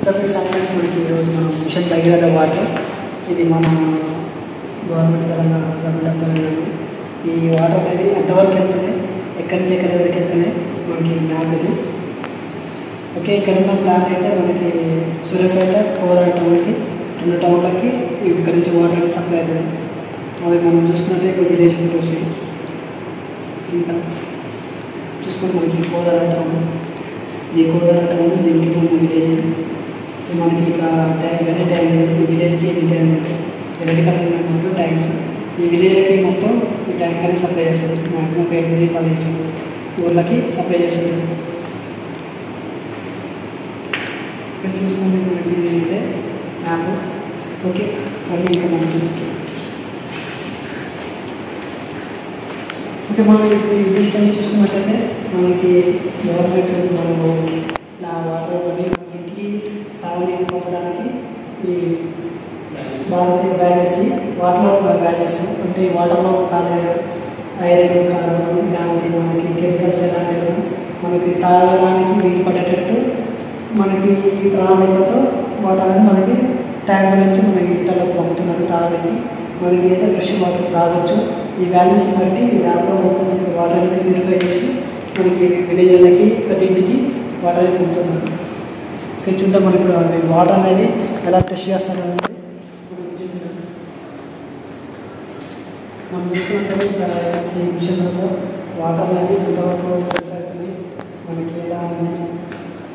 ఇంటర్ఫిక్స్ అనేది మనకి ఈరోజు మనం మిషన్ భగీరథ వాటర్. ఇది మన government Telangana government of Telangana ఈ వాటర్ అనేది ఎంతవరకు వెళ్తున్నాయి? ఎక్కడి నుంచి ఎక్కడి వరకు వెళ్తున్నాయి? మనకి మ్యాప్ ఇది. ఓకే ఇక్కడ ఉన్న ప్లాంట్ అయితే మనకి సూర్యాపేట కోదాడ టౌన్కి రెండు టౌన్లకి ఇక్కడి నుంచి వాటర్ అనేది సప్లై అవుతుంది. అవి మనం చూసుకున్నట్టే కొన్ని విలేజ్ ఫోటోస్ ఇంకా చూసుకుంటే మనకి కోదాడ టౌన్. ఈ కోదాడ టౌన్ దీనికి ఉన్న విలేజ్ మనకి ఇట్లా ట్యాంక్ అనే ట్యాంక్ ఈ విలేజ్కి ఎన్ని ట్యాంక్ రెడ్ కలర్ మొత్తం ట్యాంక్స్ ఈ విలేజ్కి మొత్తం ఈ ట్యాంక్ అనేది సప్లై చేస్తుంది మ్యాక్సిమం ఒక ఎనిమిది పది ఊర్లకి సప్లై చేస్తుంది ఇక్కడ చూసుకుంటే మనకి ఇదైతే మ్యాప్. ఓకే మళ్ళీ ఇంకా మనకి ఓకే మనం ఈ డిస్టెన్స్ చూసుకున్నట్లయితే మనకి గవర్నమెంట్ మనము నా వాటర్ ఒకటి ఈ భారతీయ బ్యాలెన్స్ వాటర్లో ఉన్న బ్యాలెన్స్ అంటే వాటర్లో కాలే ఐరన్ కార్బన్ ఇలాంటి మనకి కెమికల్స్ ఎలాంటివి మనకి తాగడానికి వీలు పడేటట్టు మనకి ఈ ప్రణాళికతో వాటర్ అనేది మనకి ట్యాంక్ నుంచి మనకి ఇంటర్లోకి పంపుతున్నారు తాగడానికి మనకి అయితే ఫ్రెష్ వాటర్ తాగొచ్చు ఈ వాల్యూస్ బట్టి ల్యాబ్లో మొత్తం మనకి వాటర్ అనేది ప్యూరిఫై చేసి మనకి విలేజ్లకి ప్రతి ఇంటికి వాటర్ అనేది పంపుతున్నారు. ఇక్కడ చూద్దాం మరి ఇప్పుడు అవి వాటర్ అనేది ఎలా టెస్ట్ చేస్తారు అనేది. మనం మనం చూసుకున్నట్లయితే ఈ మిషన్లో వాటర్ అనేది ఎంతవరకు ఫిల్టర్ అవుతుంది మనకి ఎలా అనేది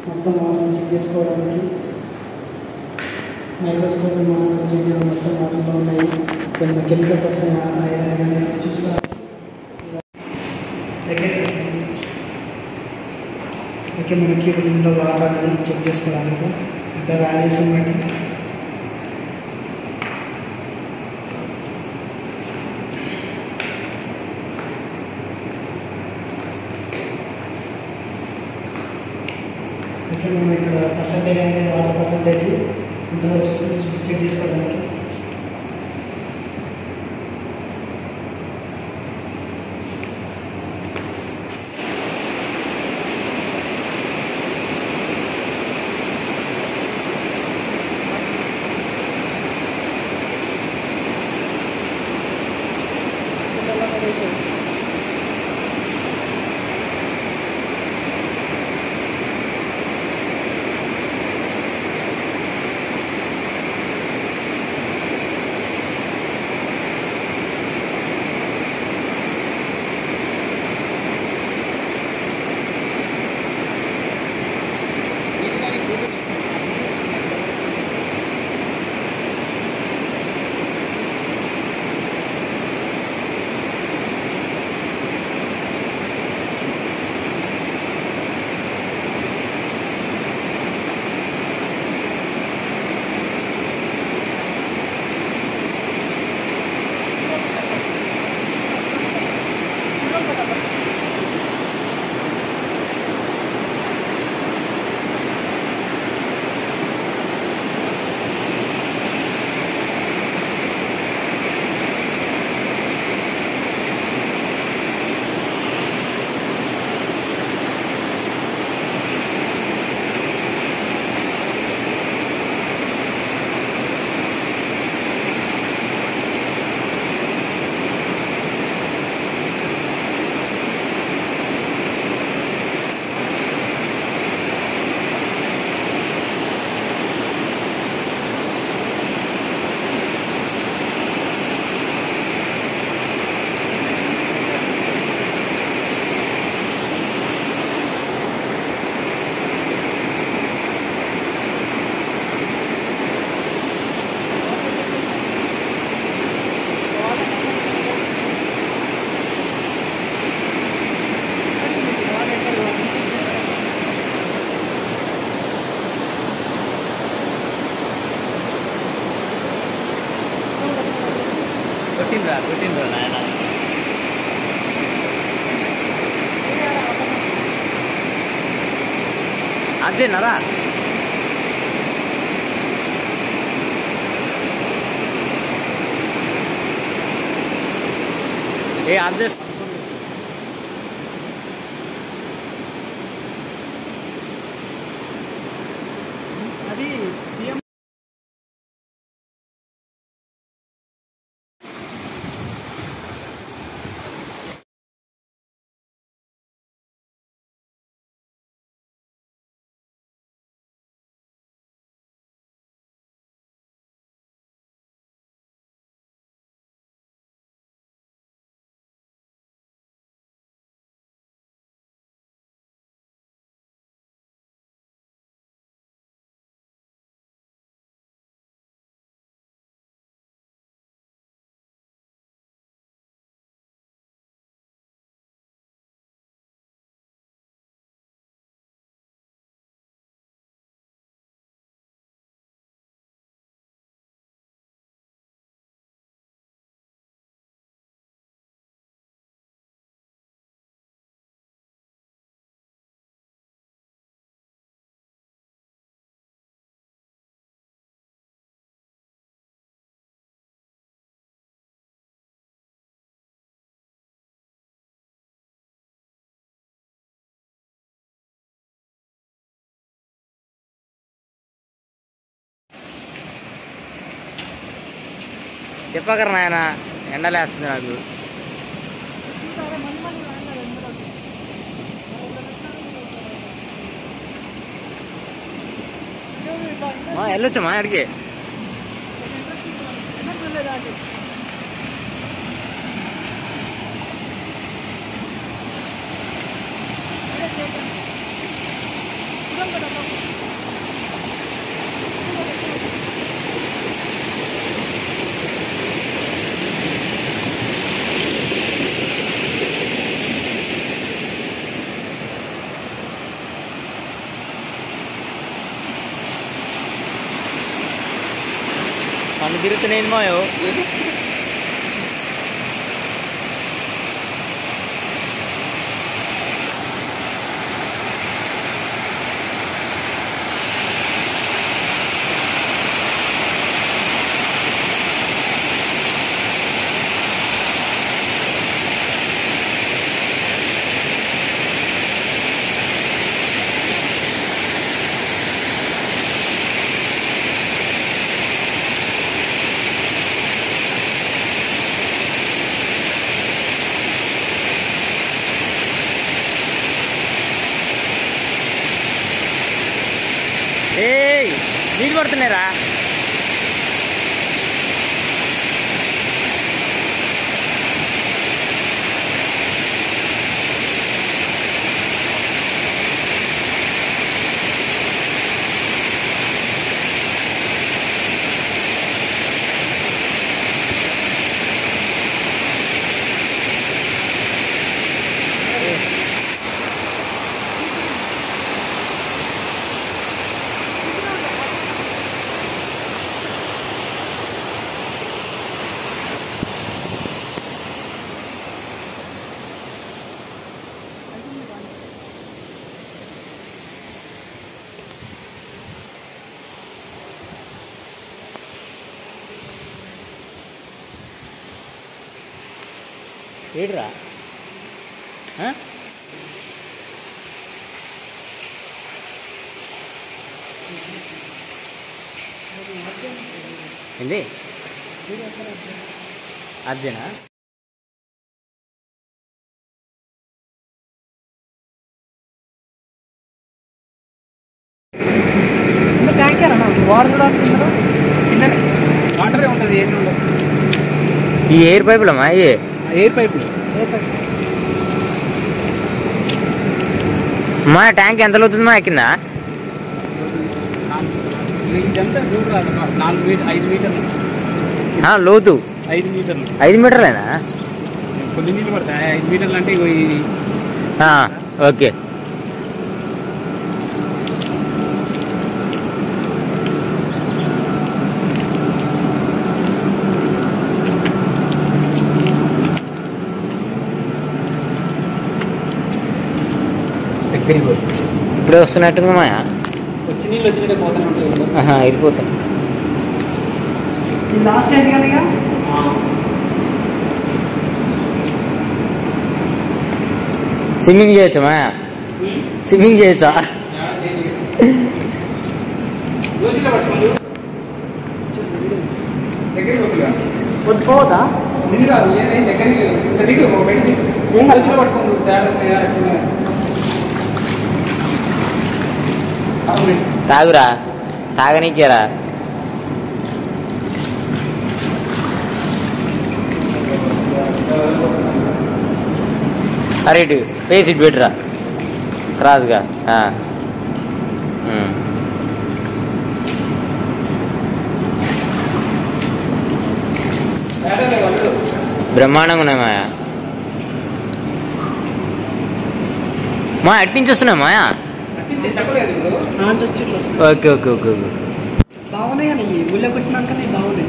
మొత్తం వాటర్ చెక్ చేసుకోవడానికి. మైక్రోస్కోప్ మనం చెక్ మొత్తం వాటర్లో ఉన్నాయి. కొన్ని కెమికల్స్ వస్తున్నాయి చూసుకోవాలి. ఓకే మనకి ఇందులో వాటర్ అనేది చెక్ చేసుకోవడానికి ఇంత వాల్యూస్ బట్టి ఓకే మనం ఇక్కడ పర్సంటేజ్ అనేది వాటర్ పర్సంటేజ్ ఇంత చెక్ చేసుకోవడానికి तीन ना ಅದೇ ನರ చెప్పకరా నాయన ఎండలేస్తుంది నాకు మా వెళ్ళొచ్చా మా అడిగి Tunayin mo, oh. నీళ్ళు పడుతున్నారా వాటరే ఉంటుంది ఏం ఉండదు ఈ ఎయిర్ పైపులమ్మా ఇవి ఎయిర్ పైపులు మా ట్యాంక్ ఎంత అవుతుంది మా కింద? ఇదంతా దూరం రాదు ఒక నాలుగు మీటర్ ఐదు మీటర్లు ఆ, లోతు. ఐదు మీటర్లు ఐదు మీటర్లేనా? కొన్ని నీళ్ళు పడతాయి. ఐదు మీటర్లు అంటే ఓకే. ఇప్పుడే వస్తున్నట్టుంది మాయా. వచ్చి నీళ్ళు వచ్చినట్టే పోతూనే ఉంటుంది కదా. ఆహా, వెళ్ళిపోతాం. ఈ లాస్ట్ స్టేజ్ ఆ, స్విమ్మింగ్ చేయొచ్చా మాయా? స్విమ్మింగ్ చేయొచ్చా? పట్టుకోండి. దగ్గరికి తాగురా. తాగనీకేరా. అరే ఇటు ఇటు పెట్టురా. క్రాస్గా. బ్రహ్మాండంగా ఉన్నాయి మాయా. మా ఎట్టించి వస్తున్నాయి మాయా? Okay okay okay okay. బాగున్నాయి కానీ ఊళ్ళోకి వచ్చినాకనే బాగున్నాయి.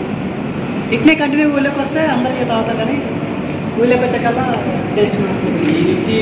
ఇట్నే కంటిన్యూ ఊళ్ళోకి వస్తే అందరికీ తాగుతారు కానీ ఊళ్ళోకి వచ్చాకల్లా టేస్ట్ నుంచి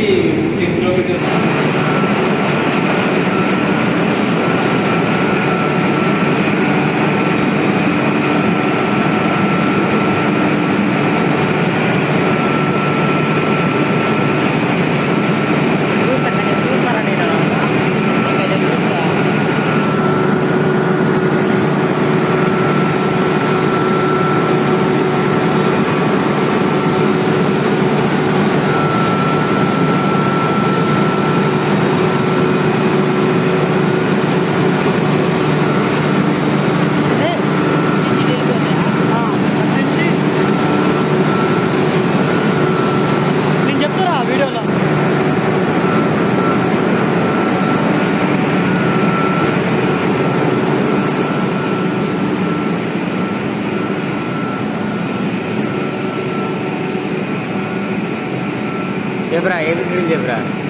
quebrar, eles vêm quebrar.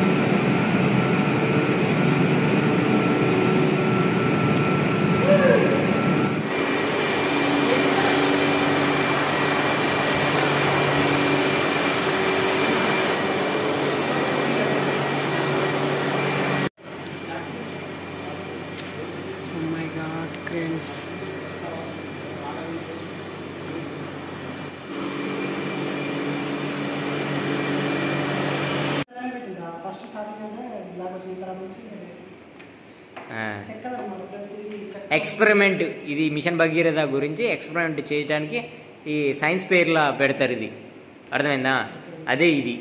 Experiment ఇది మిషన్ భగీరథ గురించి ఎక్స్పెరిమెంట్ చేయడానికి ఈ సైన్స్ పేర్లా పెడతారు ఇది. అర్థమైందా? అదే ఇది.